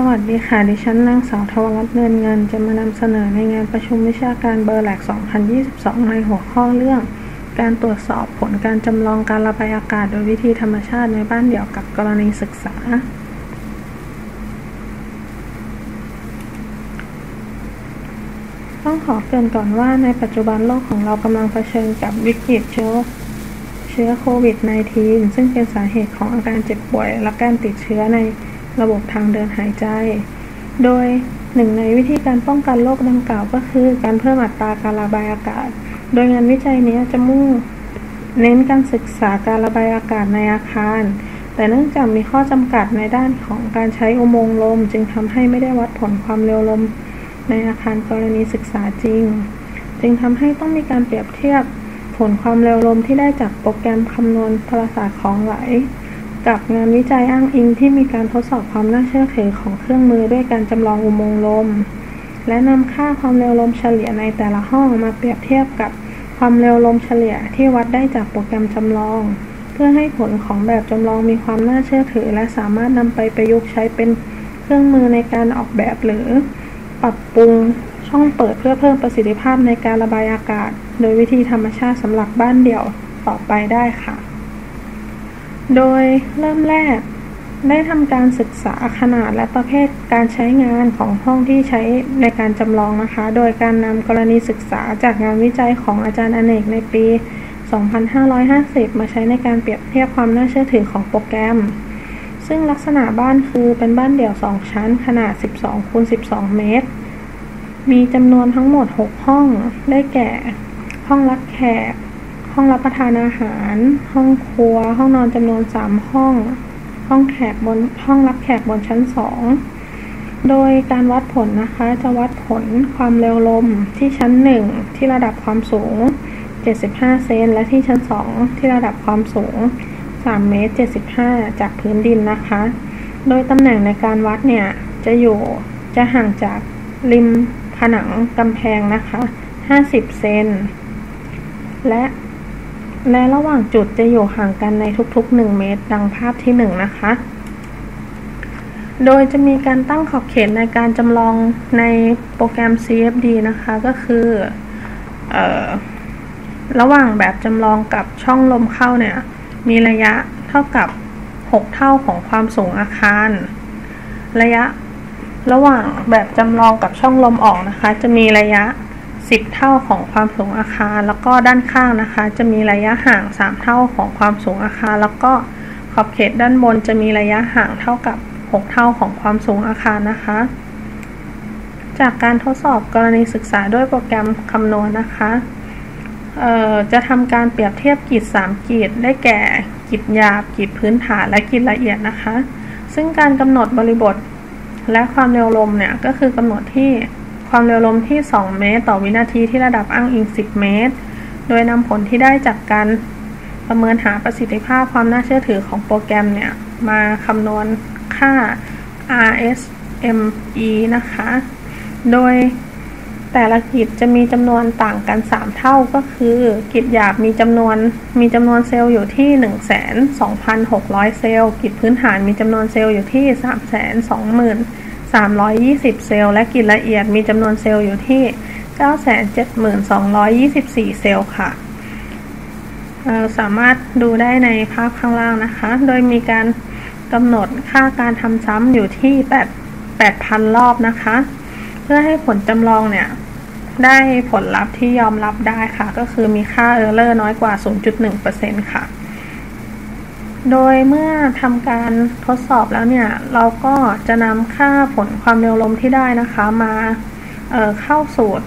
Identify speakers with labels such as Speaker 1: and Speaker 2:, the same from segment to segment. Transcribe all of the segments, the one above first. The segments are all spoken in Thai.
Speaker 1: สวัสดีค่ะ ดิฉันนางสาวทวรัตน์เนินเงิน จะมานำเสนอในงานประชุมวิชาการเบอร์แหลก2022 ในหัวข้อเรื่อง การตรวจสอบผลการจำลองการระบายอากาศโดยวิธีธรรมชาติในบ้านเดี่ยวกับกรณีศึกษา ต้องขอเกริ่นก่อนว่าในปัจจุบันโลกของเรากำลังเผชิญกับวิกฤตเชื้อเชื้อโควิด -19 ซึ่งเป็นสาเหตุของอาการเจ็บป่วยและการติดเชื้อใน ระบบทางเดินหายใจ โดยหนึ่งในวิธีการป้องกันโรคดังกล่าวก็คือ การเพิ่มอัตราการระบายอากาศ โดยงานวิจัยนี้จะมุ่งเน้นการศึกษาการระบายอากาศในอาคาร แต่เนื่องจากมีข้อจำกัดในด้านของการใช้อุโมงค์ลม จึงทำให้ไม่ได้วัดผลความเร็วลมในอาคารกรณีศึกษาจริง จึงทำให้ต้องมีการเปรียบเทียบผลความเร็วลมที่ได้จากโปรแกรมคำนวณพลศาสตร์ของไหล กับงานวิจัยอ้างอิงที่มีการทดสอบความน่าเชื่อถือของเครื่องมือด้วยการจำลองอุโมงค์ลม และนำค่าความเร็วลมเฉลี่ยในแต่ละห้องมาเปรียบเทียบกับความเร็วลมเฉลี่ยที่วัดได้จากโปรแกรมจำลอง เพื่อให้ผลของแบบจำลองมีความน่าเชื่อถือ และสามารถนำไปประยุกต์ใช้เป็นเครื่องมือในการออกแบบหรือ ปรับปรุงช่องเปิดเพื่อเพิ่มประสิทธิภาพในการระบายอากาศ โดยวิธีธรรมชาติสำหรับบ้านเดี่ยวต่อไปได้ค่ะ โดยเริ่มแรกได้ทำการศึกษาขนาดและประเภทการใช้งานของห้องที่ใช้ในการจำลองนะคะ โดยการนำกรณีศึกษาจากงานวิจัยของอาจารย์อเนกในปี 2550 มาใช้ในการเปรียบเทียบความน่าเชื่อถือของโปรแกรม ซึ่งลักษณะบ้านคือเป็นบ้านเดี่ยว 2 ชั้น ขนาด 12คูณ12 เมตร มีจำนวนทั้งหมด 6 ห้อง ได้แก่ ห้องรับแขก ห้องรับประทานอาหาร ห้องครัว ห้องนอนจำนวนสามห้อง ห้องแขกบนห้องรับแขกบนชั้นสองโดยการวัดผลนะคะ จะวัดผลความเร็วลมที่ชั้นหนึ่งที่ระดับความสูง 75 เซนและที่ชั้นสองที่ระดับความสูง 3 เมตร 75 จากพื้นดินนะคะ โดยตำแหน่งในการวัดเนี่ย จะอยู่จะห่างจากริมผนังกำแพงนะคะ 50 เซนและ และระหว่างจุดจะอยู่ห่างกันในทุกๆ 1 เมตร ดังภาพที่ 1 นะคะ โดยจะมีการตั้งขอบเขตในการจำลองในโปรแกรม CFD นะคะ ก็คือออระหว่างแบบจำลองกับช่องลมเข้าเนี่ย มีระยะเท่ากับ 6 เท่าของความสูงอาคาร ระยะระหว่างแบบจำลองกับช่องลมออกนะคะ จะมีระยะ 10 เท่าของความสูงอาคาร แล้วก็ด้านข้างนะคะ จะมีระยะห่าง 3 เท่าของความสูงอาคาร แล้วก็ขอบเขตด้านบนจะมีระยะห่างเท่ากับ 6 เท่าของความสูงอาคารนะคะ จากการทดสอบกรณีศึกษาด้วยโปรแกรมคำนวณนะคะจะทำการเปรียบเทียบกีด3กีดได้แก่กีดหยาบกีดพื้นฐานและกีดละเอียดนะคะ ซึ่งการกำหนดบริบทและความเร็วลมเนี่ยก็คือกำหนดที่ ความเร็วลมที่ 2 เมตร ต่อวินาทีที่ระดับอ้างอิง 10 เมตร โดยนำผลที่ได้จากการประเมินหาประสิทธิภาพความน่าเชื่อถือของโปรแกรมเนี่ย มาคำนวณค่า RSME นะคะ โดยแต่ละกิจจะมีจำนวนต่างกัน 3 เท่าก็คือ กิจหยาบมีจำนวนมีจำนวนเซลล์อยู่ที่ 1,2,600 เซลล์ กิจพื้นฐานมีจำนวนเซลล์อยู่ที่ 320,000 320 เซลล์และกิจละเอียดมีจำนวนเซลล์อยู่ที่ 972,224 เซลล์ค่ะสามารถดูได้ในภาพข้างล่างนะคะ โดยมีการกำหนดค่าการทำซ้ำอยู่ที่ 8 8,000 รอบนะคะ เพื่อให้ผลจำลองเนี่ย ได้ผลลัพธ์ที่ยอมรับได้ค่ะ ก็คือมีค่าเออร์เลอร์น้อยกว่า 0.1%ค่ะ โดยเมื่อทำการทดสอบแล้วเนี่ย เราก็จะนำค่าผลความเร็วลมที่ได้นะคะมาเเข้าสูตร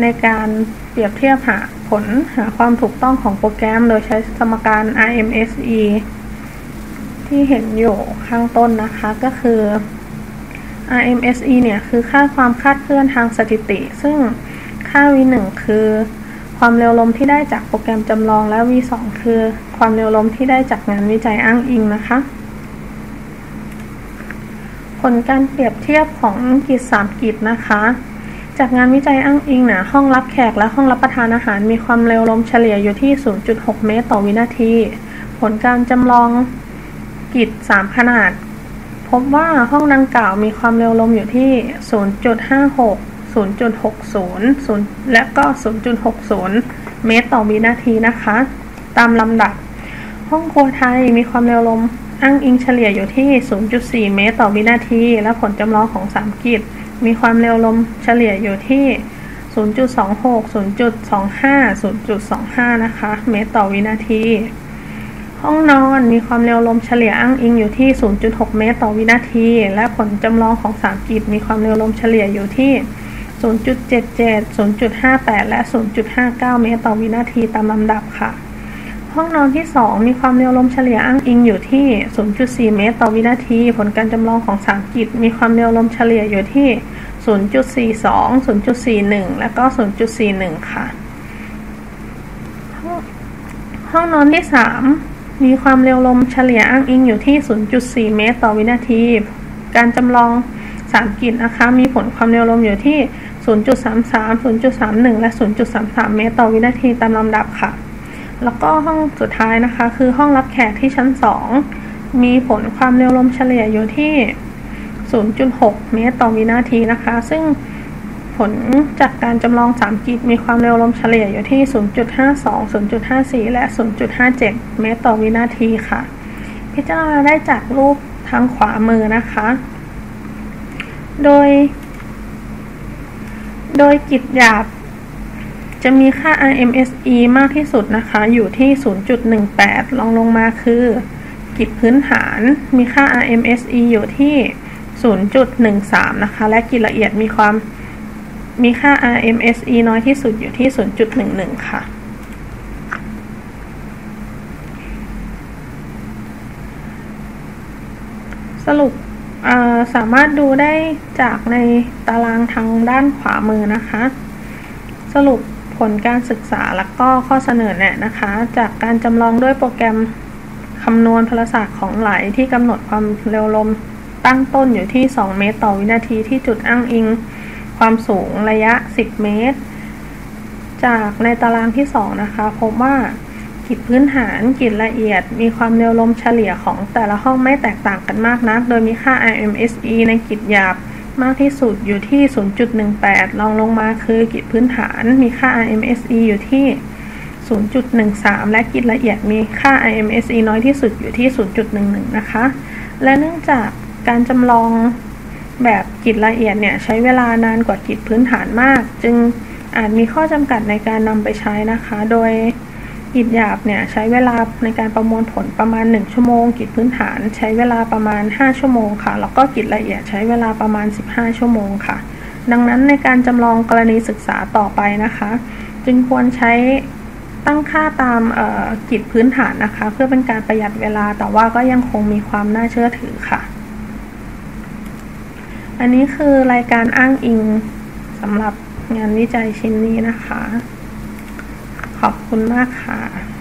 Speaker 1: ในการเปรียบเทียบหาผลหาความถูกต้องของโปรแกรม โดยใช้สมการ RMSE ที่เห็นอยู่ข้างต้นนะคะก็คือ RMSE เนี่ย คือค่าความคาดเคลื่อนทางสถิติ ซึ่งค่า V1 คือ ความเร็วลมที่ได้จากโปรแกรมจำลองและ V2 คือ ความเร็วลมที่ได้จากงานวิจัยอ้างอิงนะคะ ผลการเปรียบเทียบของกิจ3กิจนะคะ จากงานวิจัยอ้างอิงนะห้องรับแขกและห้องรับประทานอาหารมีความเร็วลมเฉลี่ยอยู่ที่ 0.6 เมตรต่อวินาที ผลการจำลองกิจ3ขนาด พบว่าห้องดังกล่าวมีความเร็วลมอยู่ที่ 0.56 0.60 และก็ 0.60 เมตรต่อวินาทีนะคะ ตามลำดับ ห้องครัวไทยมีความเร็วลมอ้างอิงเฉลี่ยอยู่ที่ 0.4 เมตรต่อวินาที และผลจำลองของสามกิจ มีความเร็วลมเฉลี่ยอยู่ที่ 0.26 0.25 0.25 นะคะ เมตรต่อวินาที ห้องนอนมีความเร็วลมเฉลี่ยอ้างอิงอยู่ที่ 0.6 เมตรต่อวินาที และผลจำลองของสามกิจ มีความเร็วลมเฉลี่ยอยู่ที่ 0.77 0.58 และ 0.59 เมตรต่อวินาทีตามลำดับค่ะ ห้องนอนที่ 2 มีความเร็วลมเฉลี่ยอ้างอิงอยู่ที่ 0.4 เมตรต่อวินาที ผลการจำลองของสามกิจมีความเร็วลมเฉลี่ยอยู่ที่ 0.42 0.41 และก็ 0.41 ค่ะ ห้องนอนที่ 3 มีความเร็วลมเฉลี่ยอ้างอิงอยู่ที่ 0.4 เมตรต่อวินาที การจำลอง สามกิจนะคะ มีผลความเร็วลมอยู่ที่ 0.33 0.31 และ 0.33 เมตรต่อวินาทีตามลำดับค่ะ แล้วก็ห้องสุดท้ายนะคะ คือห้องรับแขกที่ชั้น 2 มีผลความเร็วลมเฉลี่ยอยู่ที่ 0.6 เมตรต่อวินาทีนะคะ ซึ่งผลจากการจำลองสามกิจมีความเร็วลมเฉลี่ยอยู่ที่ 0.52 0.54 และ 0.57 เมตรต่อวินาทีค่ะ พิจารณาได้จากรูปทางขวามือนะคะ โดย โดยกิจหยาบ จะมีค่า RMSE มากที่สุดนะคะ อยู่ที่ 0.18 ลองลงมาคือ กิจพื้นฐานมีค่า RMSE อยู่ที่ 0.13 นะคะ และกิจละเอียดมีความมีค่า RMSE น้อยที่สุดอยู่ที่ 0.11 ค่ะ สรุป สามารถดูได้จากในตารางทางด้านขวามือนะคะ สรุปผลการศึกษาและก็ข้อเสนอแนะนะคะ จากการจำลองด้วยโปรแกรมคำนวณพลศาสตร์ของไหลที่กำหนดความเร็วลมตั้งต้นอยู่ที่ 2 เมตรต่อวินาทีที่จุดอ้างอิง ความสูงระยะ 10 เมตร จากในตารางที่ 2 นะคะ พบว่า กิจพื้นฐานกิจละเอียด มีความเร็วลมเฉลี่ยของแต่ละห้องไม่แตกต่างกันมากนัก โดยมีค่า RMSE ในกิจหยาบมากที่สุดอยู่ที่ 0.18ลองลงมาคือกิจพื้นฐานมีค่า RMSE อยู่ที่ 0.13 และกิจละเอียดมีค่า RMSE น้อยที่สุดอยู่ที่ 0.11 นะคะ และเนื่องจากการจำลองแบบกิจละเอียดเนี่ยใช้เวลานานกว่ากิจพื้นฐานมาก จึงอาจมีข้อจำกัดในการนำไปใช้นะคะ โดย กิจหยาบเนี่ยใช้เวลาในการประมวลผลประมาณ 1 ชั่วโมงกิจพื้นฐานใช้เวลาประมาณ 5 ชั่วโมงค่ะ แล้วก็กิจละเอียดใช้เวลาประมาณ 15 ชั่วโมงค่ะ ดังนั้นในการจำลองกรณีศึกษาต่อไปนะคะ จึงควรใช้ตั้งค่าตามกิจพื้นฐานนะคะ เพื่อเป็นการประหยัดเวลาแต่ว่าก็ยังคงมีความน่าเชื่อถือค่ะ อันนี้คือรายการอ้างอิงสำหรับงานวิจัยชิ้นนี้นะคะ ขอบคุณมากค่ะ